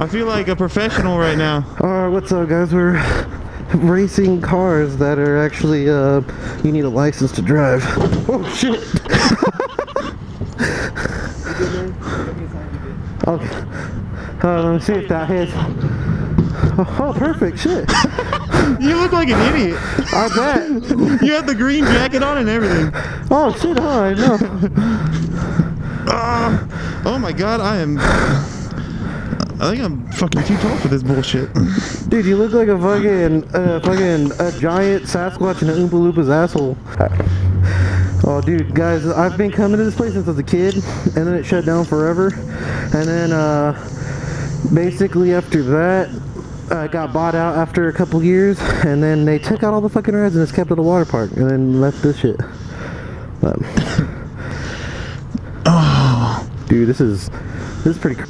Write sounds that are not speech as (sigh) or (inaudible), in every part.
I feel like a professional right now. Alright, what's up guys? We're racing cars that are actually, uh, you need a license to drive. Oh shit! (laughs) okay. Uh, let me see if that hits. Oh, oh, perfect, shit. (laughs) You look like an idiot. I bet. You have the green jacket on and everything. Oh shit, huh, I know. Ah, oh my god, I am. I think I'm fucking too tall for this bullshit. (laughs) Dude, you look like a fucking, uh, fucking, a giant Sasquatch in an Oompa Loompa's asshole. Oh, dude, guys, I've been coming to this place since I was a kid, and then it shut down forever. And then, uh, basically after that, I got bought out after a couple years, and then they took out all the fucking rides and just kept it a water park, and then left this shit. But, (laughs) Oh, dude, this is, this is pretty.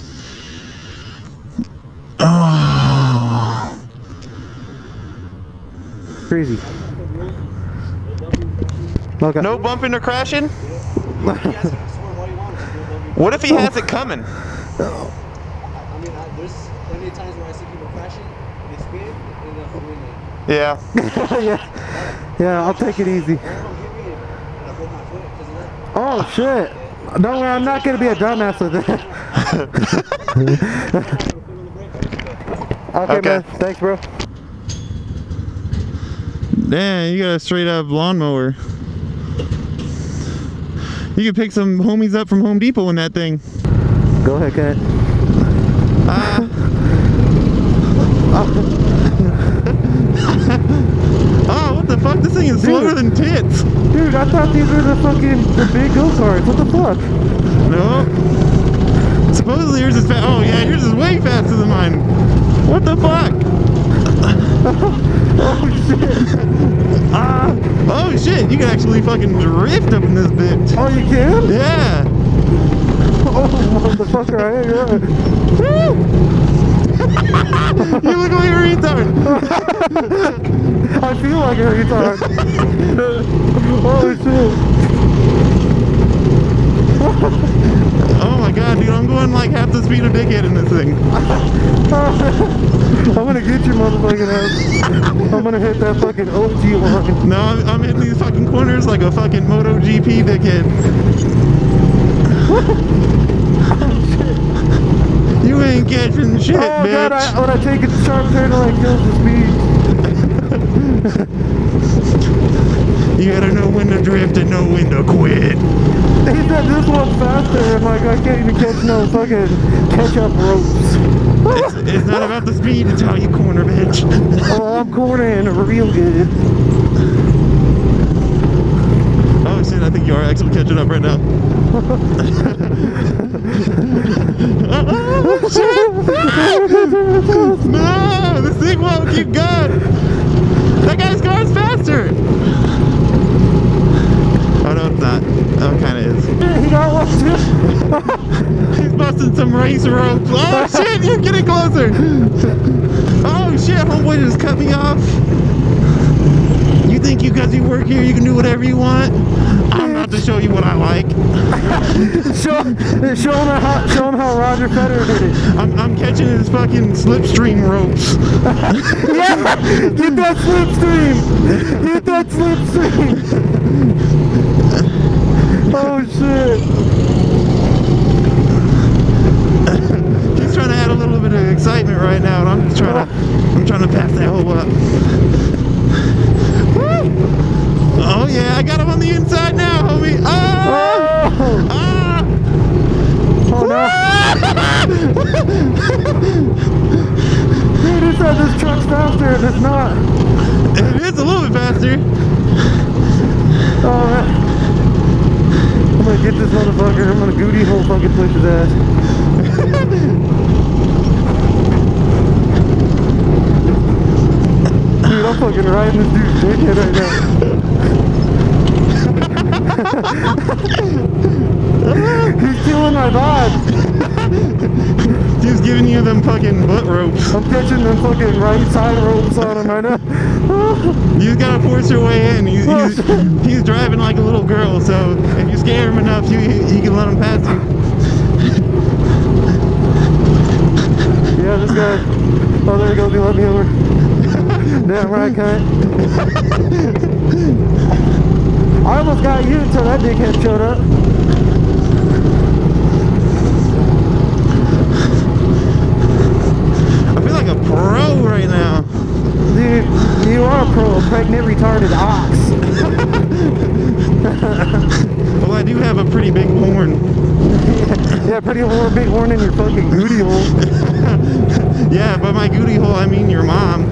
Oh. (sighs) crazy. Okay. No bumping or crashing? (laughs) What if he has it oh. coming? I mean, I, there's plenty of times where I see people crashing, they spin, and then ruin it. Yeah. (laughs) yeah, yeah, I'll take it easy. One of them hit me, and I broke my foot because of that. Oh shit! Don't worry, I'm not gonna be a dumbass with it. (laughs) okay, Okay. man. Thanks, bro. Damn, you got a straight up lawnmower. You could pick some homies up from Home Depot in that thing. Go ahead, cut. Ah. oh, (laughs) oh, what the fuck? This thing is slower than tits. Dude, I thought these were the fucking the big go karts. What the fuck? No. Supposedly yours is fast. Oh yeah, yours is way faster than mine. What the fuck? Oh shit! Ah. Oh shit, you can actually fucking drift up in this bitch. Oh, you can? Yeah. Oh, motherfucker! I ain't right. (laughs) You look like a retard. (laughs) I feel like a retard. (laughs) oh shit! Oh my god, dude, I'm going like half the speed of Dickhead in this thing. (laughs) I'm gonna get your motherfucking ass. I'm gonna hit that fucking OG line. No, I'm, I'm hitting these fucking corners like a fucking MotoGP dickhead. (laughs) You ain't catching shit, Oh bitch. god, I, when I take a sharp turn, like kills the speed. (laughs) You gotta know when to drift and know when to quit. Said this one's faster, and like I can't even catch no fucking catch up ropes. It's, it's not about the speed, it's how you corner, bitch. (laughs) Oh, I'm cornering real good. Oh shit, I think you are actually catching up right now. oh (laughs) shit! No! This thing won't keep going! That guy's car's faster! Oh no, it's not. Oh, kinda is. He got too. He's busting some race ropes. Oh shit, you're getting closer! Oh shit, homeboy just cut me off. You think you because you work here you can do whatever you want? I'm about to show you what I like. (laughs) show, show him how show him how Roger Federer did it. I'm, I'm catching his fucking slipstream ropes. (laughs) Yeah, get that slipstream. Get that slipstream. Oh. He's trying to add a little bit of excitement right now, and I'm just trying to, I'm trying to pass that whole up. Woo! Oh yeah, I got him on the inside now, homie. Ah! Oh, Ah! oh no. Dude, he said this truck's faster and it's not. It is a little bit faster. Oh, man. I'm gonna get this motherfucker. I'm gonna goody hole fucking push his ass. Dude, I'm fucking riding this dude's dickhead right now. (laughs) He's stealing my vibe. He's giving you them fucking butt ropes. I'm catching them fucking right side ropes on him right now. You gotta force your way in. He's, (laughs) he's, he's driving like a little girl, so if you scare him enough, you you can let him pass you. Yeah, this guy. Oh, there he goes. He let me over. Damn right, cunt. (laughs) I almost got you until that dickhead showed up. I feel like a pro right now. Dude, you are a pregnant retarded ox. (laughs) Well, I do have a pretty big horn. (laughs) Yeah, pretty big horn in your fucking booty hole. (laughs) Yeah, by my goody hole, I mean your mom.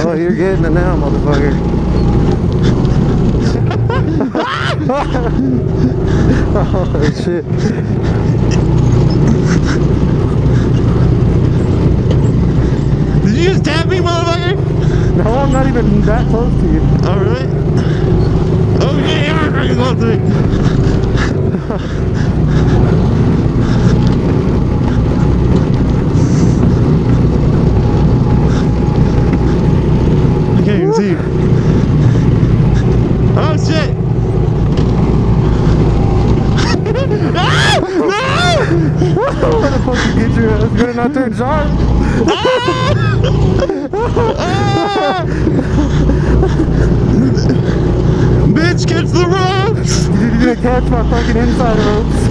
Oh, you're getting it now, motherfucker. Oh, shit. Did you just tap me, motherfucker? No, I'm not even that close to you. Oh, really? Oh, yeah, you are very close to me. (laughs) I can't even see you. Oh, shit! ah! No! Where the fuck you get your ass? You better not turn sharp. Ah! Bitch, catch the ropes! You're gonna catch my fucking inside ropes.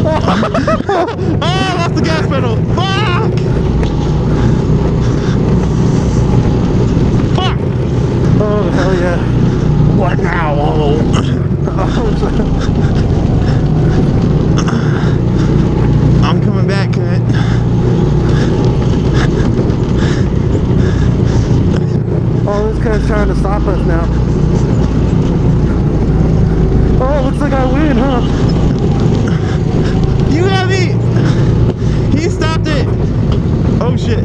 (laughs) Ah, I lost the gas pedal! Fuck! Oh, hell yeah. What now? I'm coming back, cunt. This trying to stop us now. Oh, looks like I win, huh? You have me! He stopped it! Oh shit.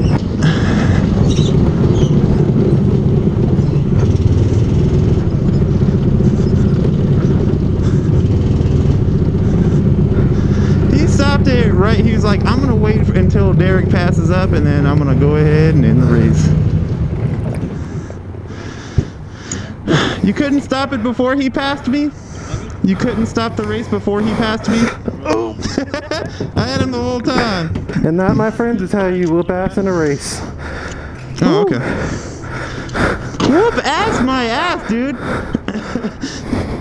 He stopped it right. He was like, I'm gonna wait until Derek passes up and then I'm gonna go ahead and end the race. You couldn't stop it before he passed me? You couldn't stop the race before he passed me? Oh! (laughs) I had him the whole time. And that, my friends, is how you whoop ass in a race. Oh, okay. Whoop ass my ass, dude.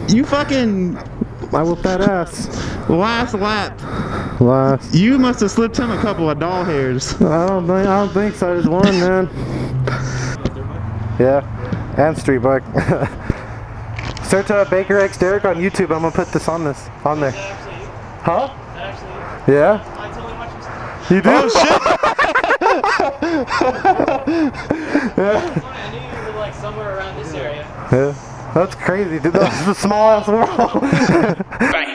(laughs) you fucking I whoop that ass. last lap. Last. You must have slipped him a couple of doll hairs. I don't think I don't think so. I just won, man. Yeah, and street bike. (laughs) Search uh, Baker X Derek on YouTube. I'm gonna put this on this on there. Huh? Actually, Yeah. I totally watch your. You do? Oh shit! I knew you were like somewhere around this area. Yeah. That's crazy, dude. That's a small ass world. Bang. (laughs)